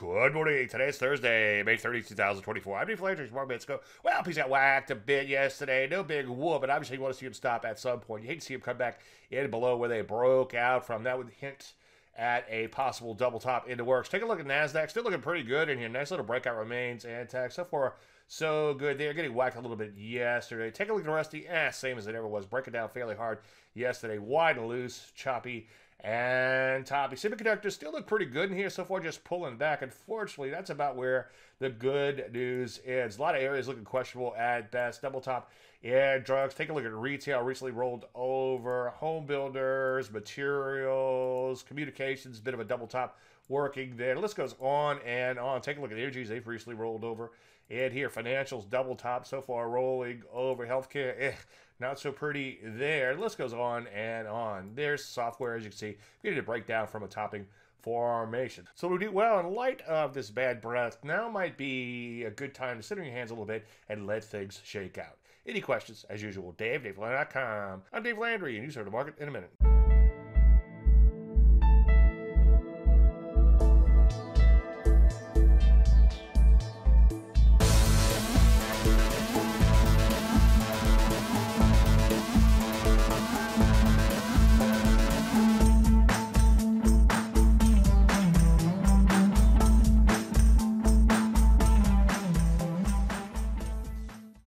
Good morning. Today's Thursday, May 30, 2024. I'm Dave Landry. Mark minutes ago. Well, he's got whacked a bit yesterday. No big whoop, but obviously you want to see him stop at some point. You hate to see him come back in below where they broke out from. That would hint at a possible double top in the works. Take a look at NASDAQ. Still looking pretty good in here. Nice little breakout remains. And tech so far, so good. They're getting whacked a little bit yesterday. Take a look at Rusty. Eh, same as it ever was. Breaking down fairly hard yesterday. Wide and loose, choppy and Toppy Semiconductors still look pretty good in here so far, just pulling back. Unfortunately, that's about where the good news is. A lot of areas looking questionable at best. Double top yeah, drugs. Take a look at retail. Recently rolled over. Home builders, materials, communications, bit of a double top working there. The list goes on and on. Take a look at energies. They've recently rolled over. And here, financials, double top so far rolling over. Healthcare, eh, not so pretty there. The list goes on and on. There's software, as you can see, We need to break down from a topping formation. So we do well in light of this bad breadth. Now might be a good time to sit on your hands a little bit and let things shake out. Any questions, as usual, Dave, DaveLandry.com. I'm Dave Landry, and you start the market in a minute.